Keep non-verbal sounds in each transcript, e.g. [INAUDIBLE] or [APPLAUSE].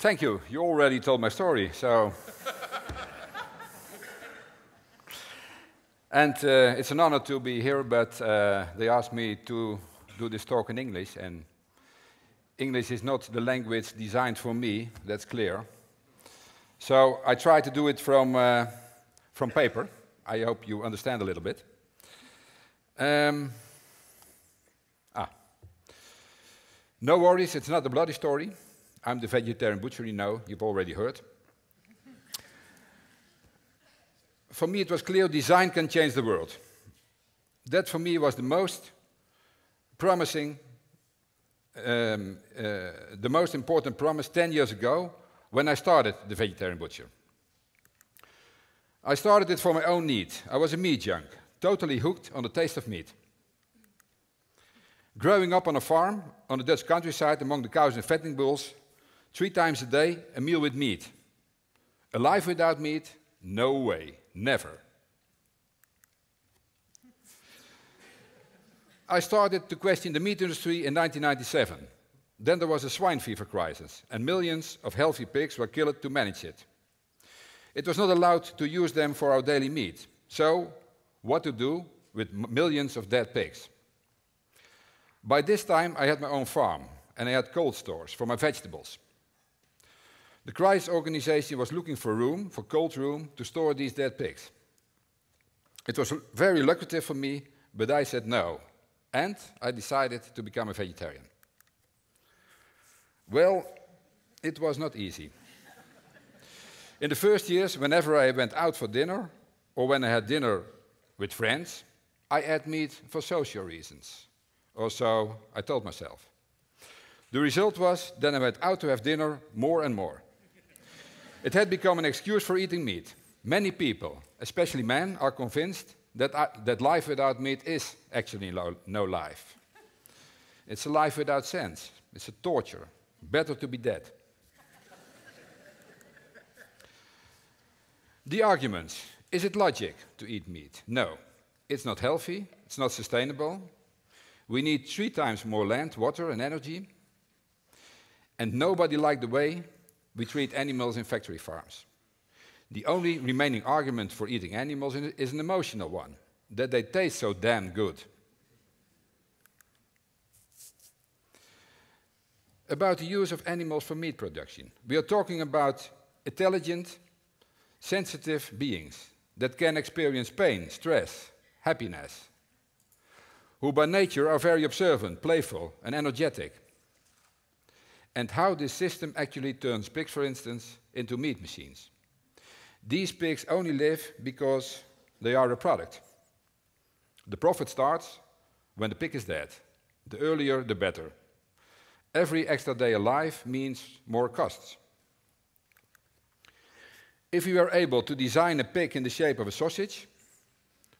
Thank you. You already told my story, so. and uh, it's an honor to be here, but uh, they asked me to do this talk in English, and English is not the language designed for me, that's clear. So I try to do it from, uh, from paper. I hope you understand a little bit. Um, ah. No worries, it's not a bloody story. I'm the vegetarian butcher, you know, you've already heard. for me, it was clear design can change the world. That for me was the most promising, um, uh, the most important promise 10 years ago when I started the vegetarian butcher. I started it for my own need. I was a meat junk, totally hooked on the taste of meat. Growing up on a farm on the Dutch countryside among the cows and fattening bulls, Three times a day, a meal with meat. A life without meat? No way, never. I started to question the meat industry in 1997. Then there was a swine fever crisis, and millions of healthy pigs were killed to manage it. It was not allowed to use them for our daily meat. So, what to do with millions of dead pigs? By this time, I had my own farm, and I had cold stores for my vegetables. The crisis organization was looking for room, for cold room, to store these dead pigs. It was very lucrative for me, but I said no. And I decided to become a vegetarian. Well, it was not easy. In the first years, whenever I went out for dinner, or when I had dinner with friends, I ate meat for social reasons. Or so I told myself. The result was that I went out to have dinner more and more. It had become an excuse for eating meat. Many people, especially men, are convinced that, uh, that life without meat is actually no, no life. It's a life without sense. It's a torture. Better to be dead. the arguments is it logic to eat meat? No. It's not healthy, it's not sustainable. We need three times more land, water, and energy. And nobody liked the way we treat animals in factory farms. The only remaining argument for eating animals is an emotional one that they taste so damn good. About the use of animals for meat production. We are talking about intelligent, sensitive beings that can experience pain, stress, happiness, who by nature are very observant, playful, and energetic and how this system actually turns pigs, for instance, into meat machines. These pigs only live because they are a product. The profit starts when the pig is dead. The earlier, the better. Every extra day alive means more costs. If we were able to design a pig in the shape of a sausage,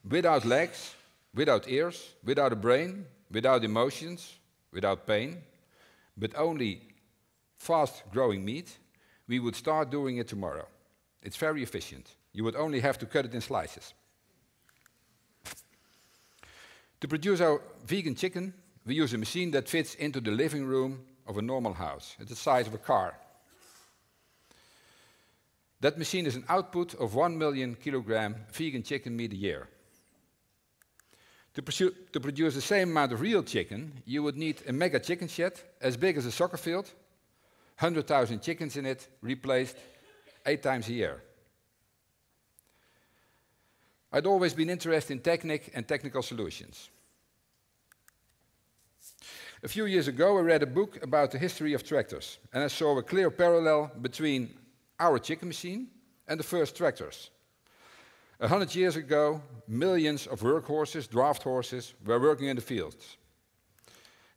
without legs, without ears, without a brain, without emotions, without pain, but only fast growing meat, we would start doing it tomorrow. It's very efficient. You would only have to cut it in slices. To produce our vegan chicken, we use a machine that fits into the living room of a normal house. It's the size of a car. That machine is an output of 1 million kilogram vegan chicken meat a year. To, to, produce the same amount of real chicken, you would need a mega chicken shed as big as a soccer field 100,000 chickens in it, replaced eight times a year. I'd always been interested in technique and technical solutions. A few years ago, I read a book about the history of tractors, and I saw a clear parallel between our chicken machine and the first tractors. A hundred years ago, millions of workhorses, draft horses, were working in the fields.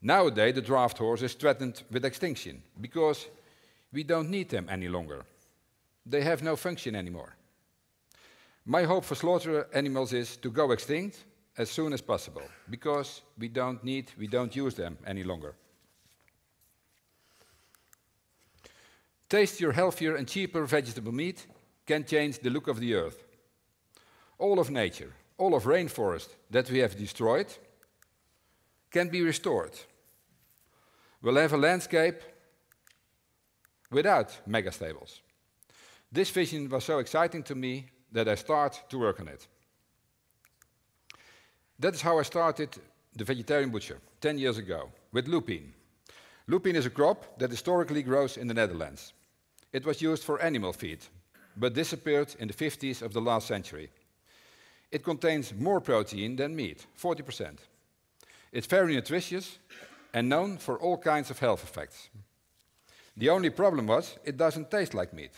Nowadays, the draft horse is threatened with extinction because we don't need them any longer. They have no function anymore. My hope for slaughter animals is to go extinct as soon as possible because we don't need, we don't use them any longer. Tastier, healthier, and cheaper vegetable meat can change the look of the earth. All of nature, all of rainforest that we have destroyed can be restored. We'll have a landscape without megastables. This vision was so exciting to me that I started to work on it. That is how I started the vegetarian butcher 10 years ago with lupine. Lupine is a crop that historically grows in the Netherlands. It was used for animal feed, but disappeared in the 50s of the last century. It contains more protein than meat, 40%. It's very nutritious and known for all kinds of health effects. The only problem was it doesn't taste like meat.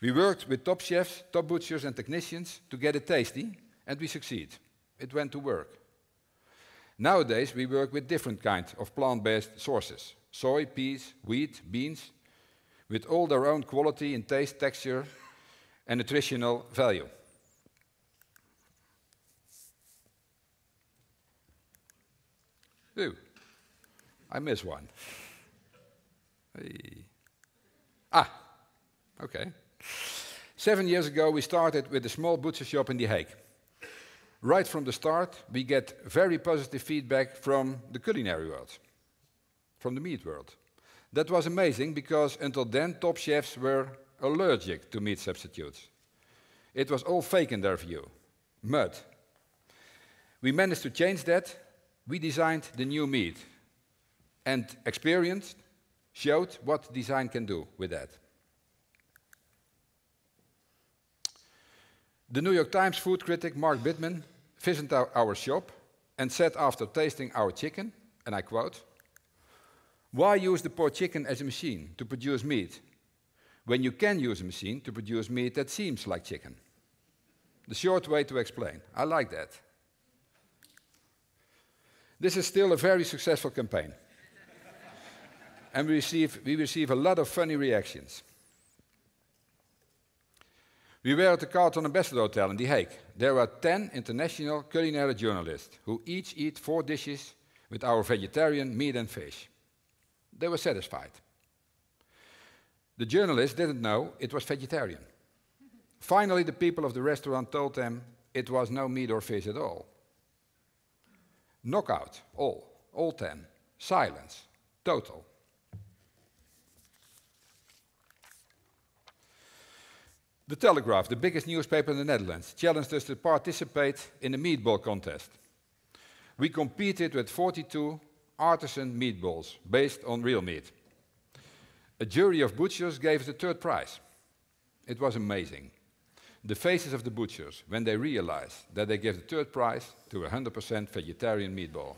We worked with top chefs, top butchers and technicians to get it tasty, and we succeed. It went to work. Nowadays, we work with different kinds of plant-based sources. Soy, peas, wheat, beans, with all their own quality in taste, texture, and nutritional value. Ooh, I missed one. Hey. Ah, okay. Seven years ago, we started with a small butcher shop in The Hague. Right from the start, we get very positive feedback from the culinary world, from the meat world. That was amazing because until then, top chefs were allergic to meat substitutes. It was all fake in their view, mud. We managed to change that. We designed the new meat and experience showed what design can do with that. The New York Times food critic Mark Bittman visited our, shop and said after tasting our chicken, and I quote, why use the poor chicken as a machine to produce meat when you can use a machine to produce meat that seems like chicken? The short way to explain. I like that. This is still a very successful campaign. And we receive, we receive a lot of funny reactions. We were at the Carlton Ambassador Hotel in The Hague. There were 10 international culinary journalists who each eat four dishes with our vegetarian meat and fish. They were satisfied. The journalists didn't know it was vegetarian. Finally, the people of the restaurant told them it was no meat or fish at all. Knockout, all, all ten. Silence, total. The Telegraph, the biggest newspaper in the Netherlands, challenged us to participate in a meatball contest. We competed with 42 artisan meatballs based on real meat. A jury of butchers gave us the third prize. It was amazing. The faces of the butchers when they realized that they gave the third prize to a 100% vegetarian meatball.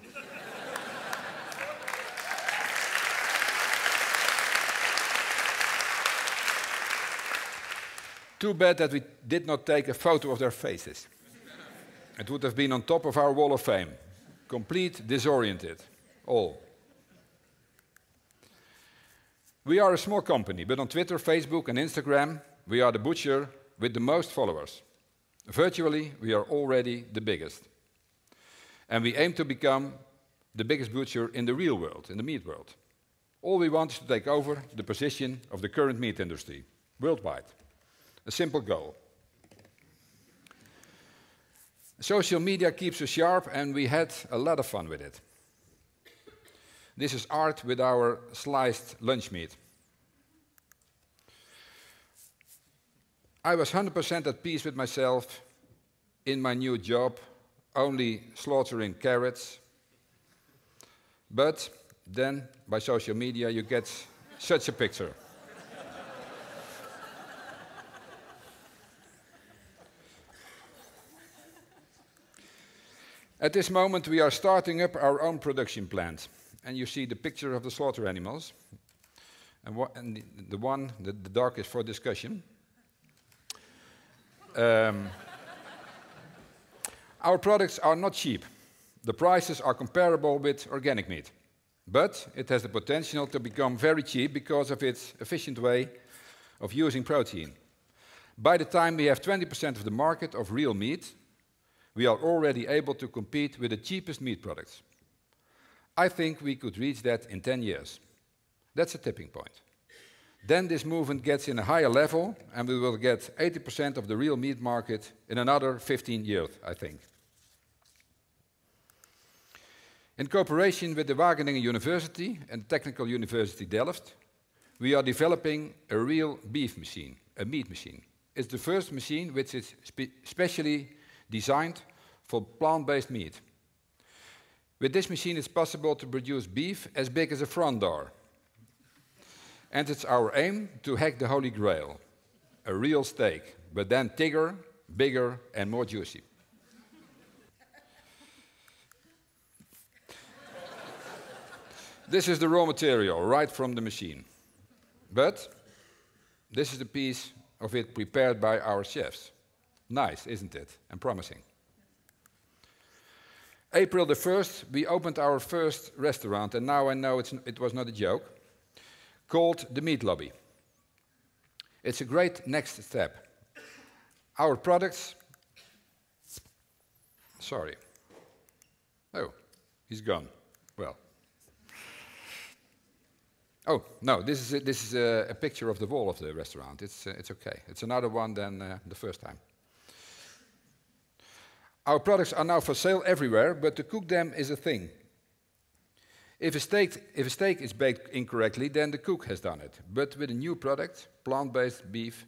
Too bad that we did not take a photo of their faces. it would have been on top of our wall of fame. Complete disoriented all. We are a small company, but on Twitter, Facebook, and Instagram, we are the butcher with the most followers. Virtually, we are already the biggest. And we aim to become the biggest butcher in the real world, in the meat world. All we want is to take over the position of the current meat industry worldwide. A simple goal. Social media keeps us sharp, and we had a lot of fun with it. This is art with our sliced lunch meat. I was 100% at peace with myself in my new job, only slaughtering carrots. But then, by social media, you get such a picture. At this moment, we are starting up our own production plant and you see the picture of the slaughter animals. And, and the, the, one, the, the, dark is for discussion. Um, our products are not cheap. The prices are comparable with organic meat. But it has the potential to become very cheap because of its efficient way of using protein. By the time we have 20% of the market of real meat, we are already able to compete with the cheapest meat products. I think we could reach that in 10 years. That's a tipping point. Then this movement gets in a higher level, and we will get 80% of the real meat market in another 15 years, I think. In cooperation with the Wageningen University and Technical University Delft, we are developing a real beef machine, a meat machine. It's the first machine which is spe specially designed for plant-based meat. With this machine it's possible to produce beef as big as a front door. And it's our aim to hack the holy grail, a real steak, but then bigger, bigger and more juicy. this is the raw material right from the machine. But this is the piece of it prepared by our chefs. Nice, isn't it? And promising. April the 1st, we opened our first restaurant, and now I know it was not a joke, called the Meat Lobby. It's a great next step. Our products. Sorry. Oh, he's gone. Well. Oh, no, this is a, this is a, a, picture of the wall of the restaurant. It's, uh, it's okay. It's another one than uh, the first time. Our products are now for sale everywhere, but to cook them is a thing. If a, steak, if a steak is baked incorrectly, then the cook has done it. But with a new product, plant-based beef,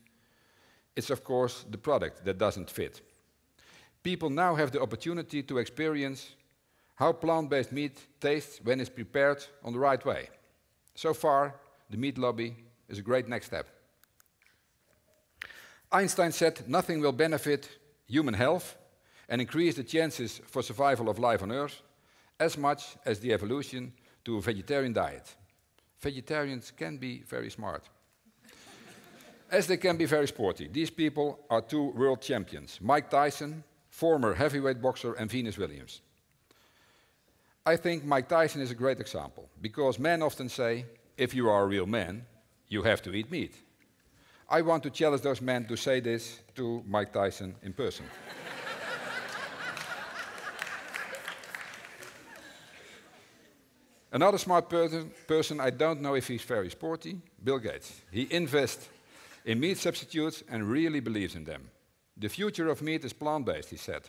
it's of course the product that doesn't fit. People now have the opportunity to experience how plant-based meat tastes when it's prepared on the right way. So far, the meat lobby is a great next step. Einstein said nothing will benefit human health and increase the chances for survival of life on Earth as much as the evolution to a vegetarian diet. Vegetarians can be very smart. as they can be very sporty. These people are two world champions Mike Tyson, former heavyweight boxer, and Venus Williams. I think Mike Tyson is a great example because men often say, if you are a real man, you have to eat meat. I want to challenge those men to say this to Mike Tyson in person. Another smart person, person, I don't know if he's very sporty, Bill Gates. He invests in meat substitutes and really believes in them. The future of meat is plant-based, he said.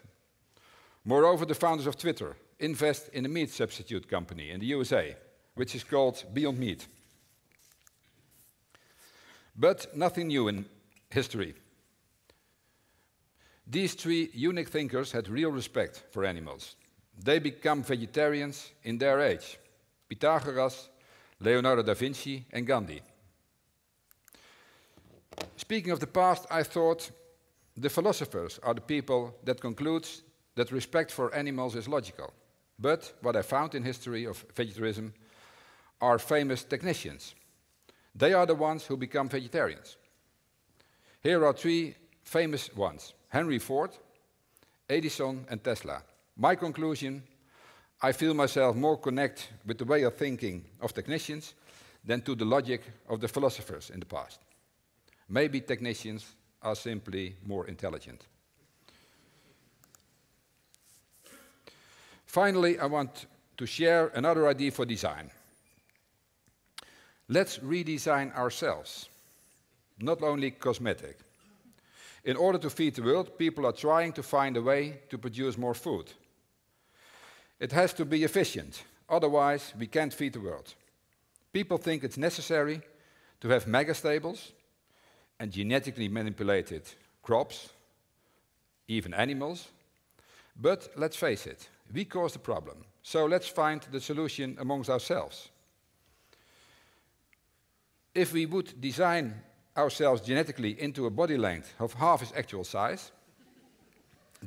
Moreover, the founders of Twitter invest in a meat substitute company in the USA, which is called Beyond Meat. But nothing new in history. These three unique thinkers had real respect for animals. They become vegetarians in their age. Pythagoras, Leonardo da Vinci and Gandhi. Speaking of the past, I thought the philosophers are the people that conclude that respect for animals is logical. But what I found in history of vegetarianism are famous technicians. They are the ones who become vegetarians. Here are three famous ones Henry Ford, Edison, and Tesla. My conclusion I feel myself more connect with the way of thinking of technicians than to the logic of the philosophers in the past. Maybe technicians are simply more intelligent. Finally, I want to share another idea for design. Let's redesign ourselves, not only cosmetic. In order to feed the world, people are trying to find a way to produce more food. It has to be efficient, otherwise we can't feed the world. People think it's necessary to have megastables and genetically manipulated crops, even animals. But let's face it, we caused the problem. So let's find the solution amongst ourselves. If we would design ourselves genetically into a body length of half its actual size,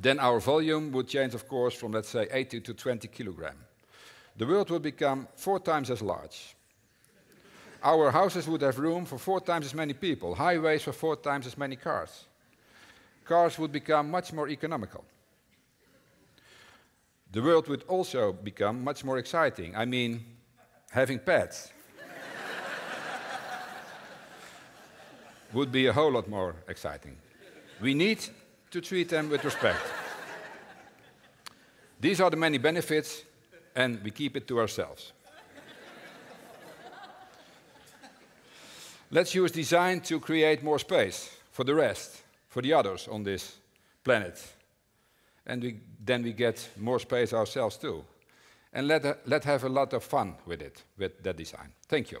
then our volume would change, of course, from let's say 80 to 20 kilogram. The world would become four times as large. Our houses would have room for four times as many people, highways for four times as many cars. Cars would become much more economical. The world would also become much more exciting. I mean, having pets [LAUGHS] would be a whole lot more exciting. We need to treat them with respect. These are the many benefits, and we keep it to ourselves. Let's use design to create more space for the rest, for the others on this planet. And we, then we get more space ourselves too. And let, uh, let have a lot of fun with it, with that design. Thank you.